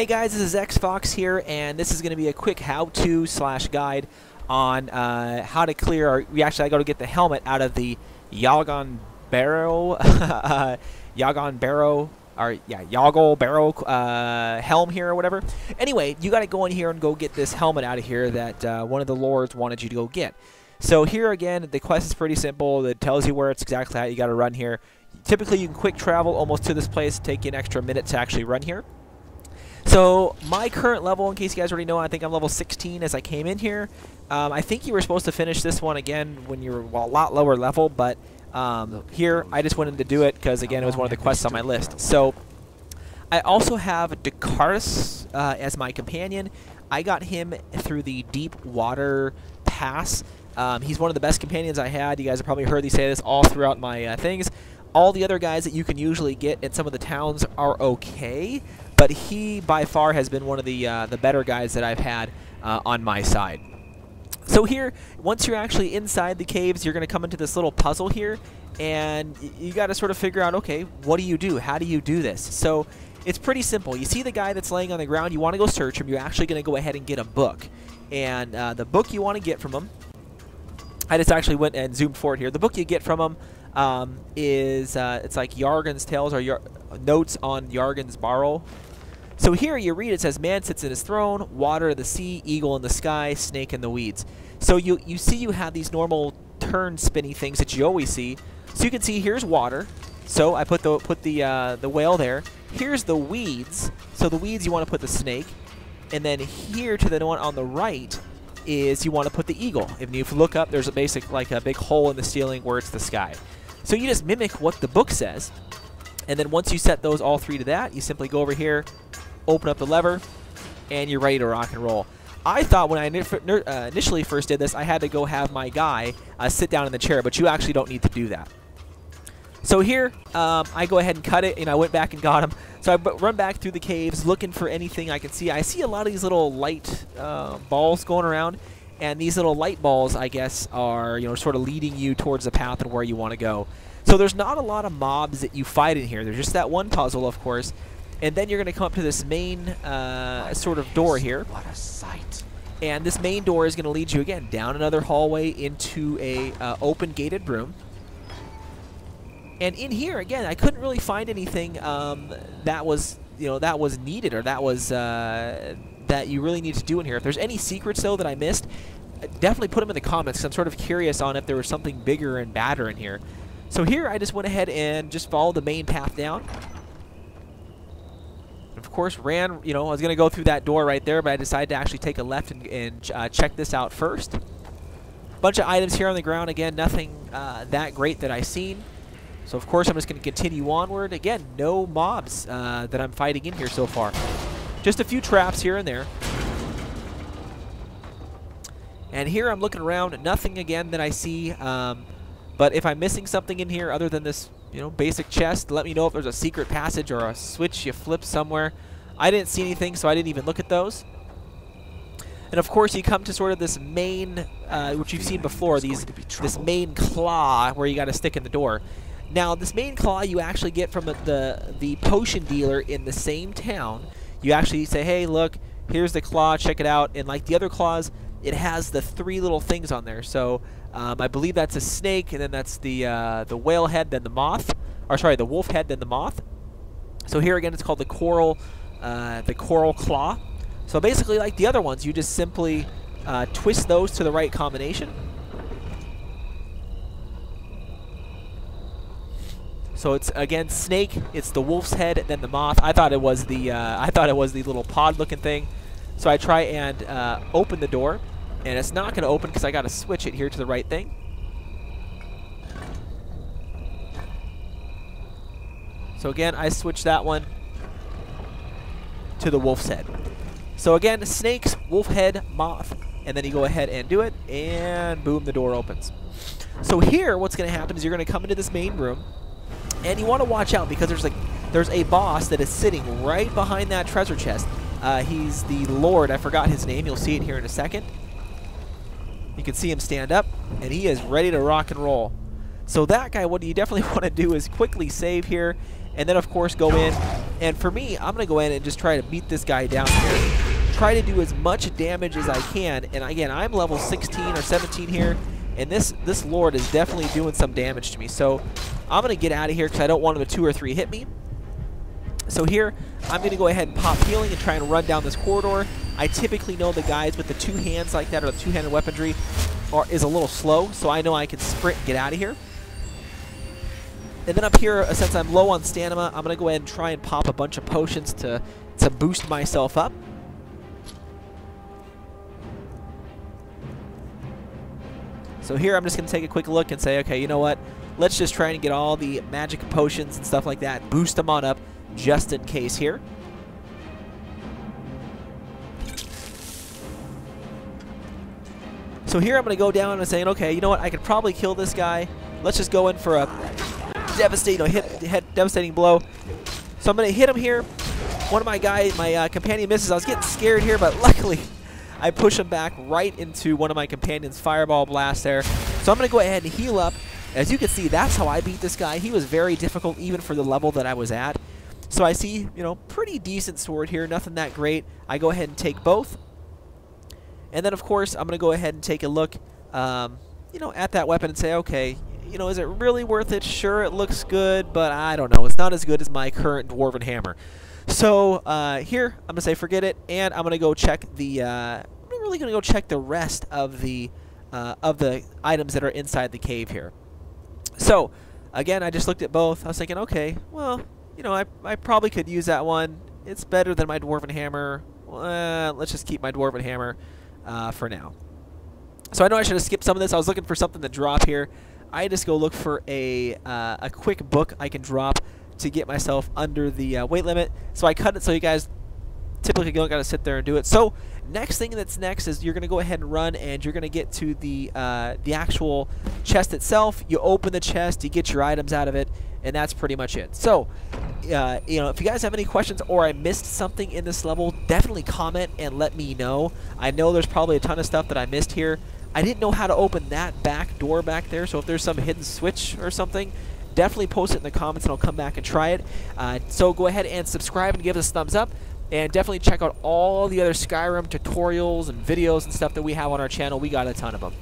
Hey guys, this is Xfox here, and this is going to be a quick how-to slash guide on uh, how to clear, or we actually I got to get the helmet out of the Yagon Barrow, uh, Yagon Barrow, or yeah, Yoggle Barrow uh, helm here or whatever. Anyway, you got to go in here and go get this helmet out of here that uh, one of the lords wanted you to go get. So here again, the quest is pretty simple. It tells you where it's exactly how you got to run here. Typically, you can quick travel almost to this place, take you an extra minute to actually run here. So my current level, in case you guys already know, I think I'm level 16 as I came in here. Um, I think you were supposed to finish this one again when you were a lot lower level, but um, here I just went in to do it because, again, it was one of the quests on my list. So I also have Decaris uh, as my companion. I got him through the Deep Water Pass. Um, he's one of the best companions I had. You guys have probably heard me say this all throughout my uh, things. All the other guys that you can usually get in some of the towns are okay, but he by far has been one of the uh, the better guys that I've had uh, on my side. So here, once you're actually inside the caves, you're going to come into this little puzzle here, and you got to sort of figure out, okay, what do you do? How do you do this? So it's pretty simple. You see the guy that's laying on the ground, you want to go search him. You're actually going to go ahead and get a book. And uh, the book you want to get from him, I just actually went and zoomed forward here. The book you get from him um, is, uh, it's like Yargan's Tales or Yar Notes on Yargan's Barrow. So here you read it says, Man sits in his throne, water the sea, eagle in the sky, snake in the weeds. So you, you see you have these normal turn spinny things that you always see. So you can see here's water. So I put the put the uh, the whale there. Here's the weeds. So the weeds you want to put the snake, and then here to the one on the right is you want to put the eagle. If you look up, there's a basic like a big hole in the ceiling where it's the sky. So you just mimic what the book says, and then once you set those all three to that, you simply go over here, open up the lever, and you're ready to rock and roll. I thought when I uh, initially first did this, I had to go have my guy uh, sit down in the chair, but you actually don't need to do that. So here, um, I go ahead and cut it, and I went back and got him. So I run back through the caves looking for anything I can see. I see a lot of these little light uh, balls going around, and these little light balls, I guess, are you know sort of leading you towards the path and where you want to go. So there's not a lot of mobs that you fight in here. There's just that one puzzle, of course, and then you're going to come up to this main uh, sort of door here. What a sight! And this main door is going to lead you again down another hallway into a uh, open gated room. And in here, again, I couldn't really find anything um, that was, you know, that was needed or that was uh, that you really need to do in here. If there's any secrets though that I missed, definitely put them in the comments. I'm sort of curious on if there was something bigger and badder in here. So here, I just went ahead and just followed the main path down. Of course, ran. You know, I was gonna go through that door right there, but I decided to actually take a left and, and uh, check this out first. Bunch of items here on the ground. Again, nothing uh, that great that I've seen. So of course I'm just going to continue onward. Again, no mobs uh, that I'm fighting in here so far. Just a few traps here and there. And here I'm looking around, nothing again that I see. Um, but if I'm missing something in here other than this, you know, basic chest, let me know if there's a secret passage or a switch you flip somewhere. I didn't see anything, so I didn't even look at those. And of course, you come to sort of this main, uh, which you've seen before, these this main claw where you got to stick in the door. Now, this main claw you actually get from the, the potion dealer in the same town. You actually say, hey, look, here's the claw, check it out. And like the other claws, it has the three little things on there. So um, I believe that's a snake, and then that's the, uh, the whale head, then the moth. Or sorry, the wolf head, then the moth. So here again, it's called the coral, uh, the coral claw. So basically, like the other ones, you just simply uh, twist those to the right combination. So it's again snake. It's the wolf's head, then the moth. I thought it was the uh, I thought it was the little pod-looking thing. So I try and uh, open the door, and it's not going to open because I got to switch it here to the right thing. So again, I switch that one to the wolf's head. So again, snakes, wolf head, moth, and then you go ahead and do it, and boom, the door opens. So here, what's going to happen is you're going to come into this main room, and you want to watch out because there's like there's a boss that is sitting right behind that treasure chest. Uh, he's the Lord. I forgot his name. You'll see it here in a second. You can see him stand up, and he is ready to rock and roll. So that guy, what you definitely want to do is quickly save here, and then of course go in And for me, I'm going to go in and just try to beat this guy down here. Try to do as much damage as I can. And again, I'm level 16 or 17 here. And this, this Lord is definitely doing some damage to me. So I'm going to get out of here because I don't want him to 2 or 3 hit me. So here, I'm going to go ahead and pop healing and try and run down this corridor. I typically know the guys with the two hands like that or the two-handed weaponry are, is a little slow, so I know I can sprint and get out of here. And then up here, uh, since I'm low on stamina, I'm going to go ahead and try and pop a bunch of potions to, to boost myself up. So here I'm just going to take a quick look and say, okay, you know what? Let's just try and get all the magic potions and stuff like that, boost them on up just in case here. So here I'm going to go down and saying, okay, you know what? I could probably kill this guy. Let's just go in for a devastating, hit, hit devastating blow. So I'm going to hit him here. One of my guys, my uh, companion misses. I was getting scared here, but luckily I push him back right into one of my companions' fireball blast there. So I'm going to go ahead and heal up. As you can see, that's how I beat this guy. He was very difficult even for the level that I was at. So I see, you know, pretty decent sword here, nothing that great. I go ahead and take both. And then, of course, I'm going to go ahead and take a look, um, you know, at that weapon and say, okay, you know, is it really worth it? Sure, it looks good, but I don't know. It's not as good as my current Dwarven Hammer. So uh, here, I'm going to say forget it, and I'm going to go check the, uh, I'm really going to go check the rest of the, uh, of the items that are inside the cave here. So, again, I just looked at both. I was thinking, okay, well, you know, I, I probably could use that one. It's better than my Dwarven Hammer. Let's just keep my Dwarven Hammer uh, for now. So I know I should have skipped some of this. I was looking for something to drop here. I just go look for a, uh, a quick book I can drop to get myself under the uh, weight limit. So I cut it so you guys typically don't got to sit there and do it. So next thing that's next is you're going to go ahead and run and you're going to get to the, uh, the actual chest itself. You open the chest, you get your items out of it, and that's pretty much it. So, uh, you know, if you guys have any questions or I missed something in this level, definitely comment and let me know. I know there's probably a ton of stuff that I missed here. I didn't know how to open that back door back there, so if there's some hidden switch or something, definitely post it in the comments and I'll come back and try it. Uh, so go ahead and subscribe and give us a thumbs up. And definitely check out all the other Skyrim tutorials and videos and stuff that we have on our channel. We got a ton of them.